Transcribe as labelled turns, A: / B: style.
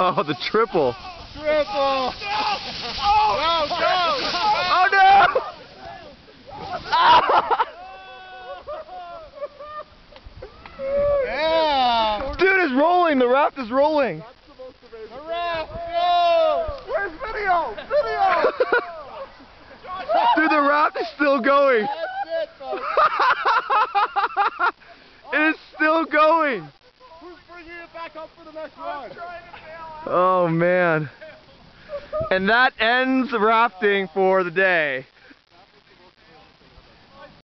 A: Oh, the triple.
B: Triple.
C: Oh,
B: Go, go.
A: Oh no! Oh.
B: Yeah.
A: Dude is rolling. The raft is rolling.
B: Hurrah. Go.
C: Where's video? Video!
A: Dude, the raft is still going.
B: That's it,
A: it is still going. Oh man. And that ends the rafting for the day.